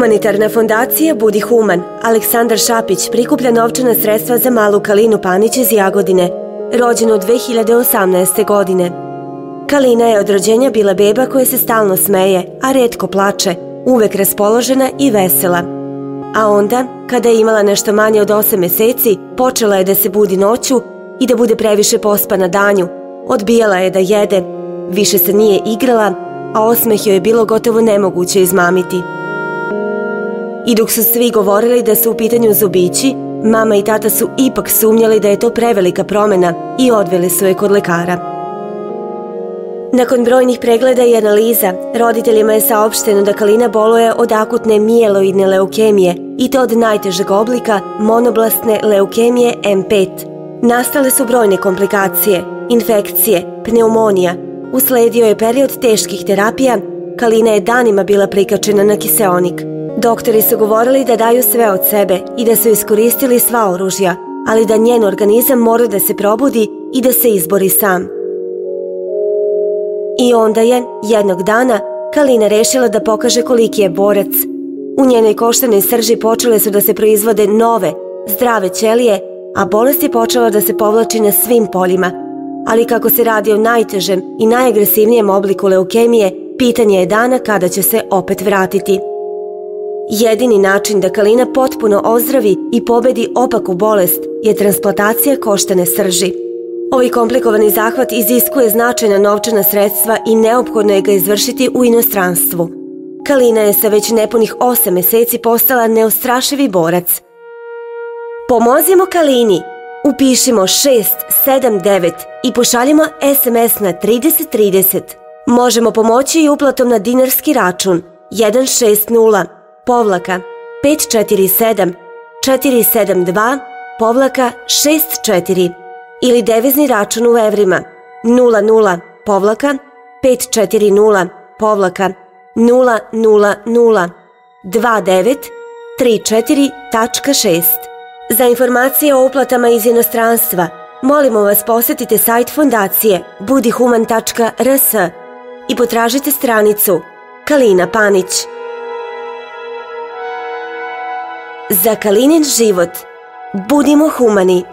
Humanitarna fondacija Budi Human Aleksandar Šapić prikuplja novčana sredstva za malu Kalinu Panić iz Jagodine, rođenu 2018. godine. Kalina je od rođenja bila beba koja se stalno smeje, a redko plače, uvek raspoložena i vesela. A onda, kada je imala nešto manje od 8 meseci, počela je da se budi noću i da bude previše pospa na danju. Odbijala je da jede, više se nije igrala, a osmeh joj je bilo gotovo nemoguće izmamiti. I dok su svi govorili da su u pitanju zubići, mama i tata su ipak sumnjali da je to prevelika promena i odveli su je kod lekara. Nakon brojnih pregleda i analiza, roditeljima je saopšteno da Kalina boluje od akutne mijeloidne leukemije i to od najtežeg oblika monoblastne leukemije M5. Nastale su brojne komplikacije, infekcije, pneumonija, usledio je period teških terapija, Kalina je danima bila prikačena na kiseonik. Doktori su govorili da daju sve od sebe i da su iskoristili sva oružja, ali da njen organizam mora da se probudi i da se izbori sam. I onda je, jednog dana, Kalina rešila da pokaže koliki je borac. U njenoj koštenoj srži počele su da se proizvode nove, zdrave ćelije, a bolest je počela da se povlači na svim poljima. Ali kako se radi o najtežem i najagresivnijem obliku leukemije, pitanje je dana kada će se opet vratiti. Jedini način da Kalina potpuno ozdravi i pobedi opaku bolest je transplantacija koštane srži. Ovaj komplikovani zahvat iziskuje značajna novčana sredstva i neophodno je ga izvršiti u inostranstvu. Kalina je sa već nepunih 8 meseci postala neostrašivi borac. Pomozimo Kalini! Upišimo 679 i pošaljimo SMS na 3030. Možemo pomoći i uplatom na dinarski račun 160 povlaka 547 472 povlaka 64 ili devizni račun u evrima 00 povlaka 540 povlaka 000 29 34.6 Za informacije o uplatama iz inostranstva, molimo vas posetite sajt fondacije budihuman.rs i potražite stranicu Kalina Panić. Za Kalinin život budimo humani.